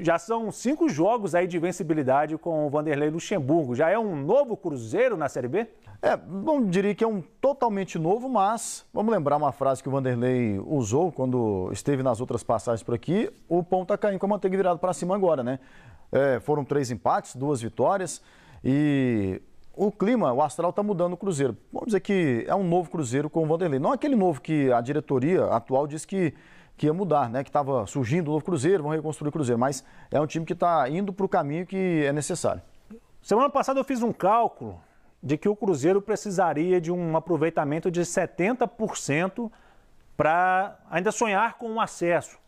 Já são cinco jogos aí de vencibilidade com o Vanderlei Luxemburgo. Já é um novo Cruzeiro na Série B? É, não diria que é um totalmente novo, mas vamos lembrar uma frase que o Vanderlei usou quando esteve nas outras passagens por aqui: o pão está caindo com a manteiga virada para cima agora, né? É, foram três empates, duas vitórias e o clima, o astral está mudando no Cruzeiro. Vamos dizer que é um novo Cruzeiro com o Vanderlei. Não aquele novo que a diretoria atual disse que que ia mudar, né? Que estava surgindo o novo Cruzeiro, vão reconstruir o Cruzeiro. Mas é um time que está indo para o caminho que é necessário. Semana passada eu fiz um cálculo de que o Cruzeiro precisaria de um aproveitamento de 70% para ainda sonhar com um acesso.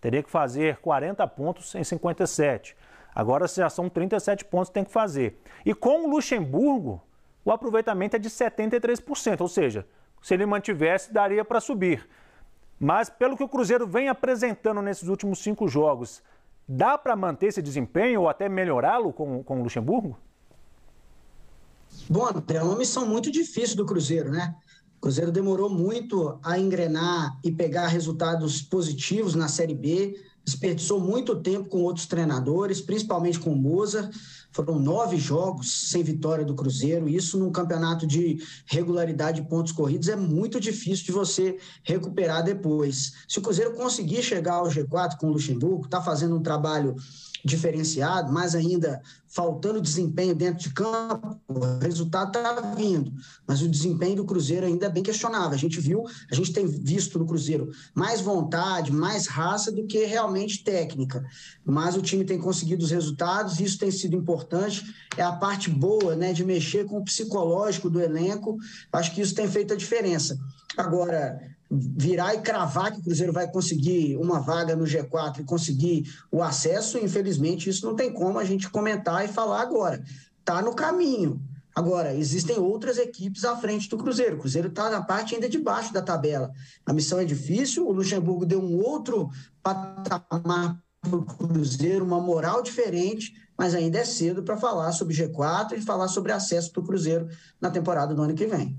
Teria que fazer 40 pontos em 57. Agora já são 37 pontos que tem que fazer. E com o Luxemburgo, o aproveitamento é de 73%, ou seja, se ele mantivesse, daria para subir. Mas pelo que o Cruzeiro vem apresentando nesses últimos cinco jogos, dá para manter esse desempenho ou até melhorá-lo com, com o Luxemburgo? Bom, é uma missão muito difícil do Cruzeiro, né? O Cruzeiro demorou muito a engrenar e pegar resultados positivos na Série B, desperdiçou muito tempo com outros treinadores, principalmente com o Moza. Foram nove jogos sem vitória do Cruzeiro. Isso num campeonato de regularidade de pontos corridos é muito difícil de você recuperar depois. Se o Cruzeiro conseguir chegar ao G4 com o Luxemburgo, está fazendo um trabalho diferenciado, mas ainda faltando desempenho dentro de campo, o resultado está vindo, mas o desempenho do Cruzeiro ainda é bem questionável. A gente viu, a gente tem visto no Cruzeiro mais vontade, mais raça do que realmente técnica, mas o time tem conseguido os resultados, isso tem sido importante. É a parte boa, né, de mexer com o psicológico do elenco. Acho que isso tem feito a diferença. Agora, virar e cravar que o Cruzeiro vai conseguir uma vaga no G4 e conseguir o acesso, infelizmente isso não tem como a gente comentar e falar agora. Está no caminho. Agora, existem outras equipes à frente do Cruzeiro. O Cruzeiro está na parte ainda de baixo da tabela. A missão é difícil, o Luxemburgo deu um outro patamar para o Cruzeiro, uma moral diferente, mas ainda é cedo para falar sobre G4 e falar sobre acesso para o Cruzeiro na temporada do ano que vem.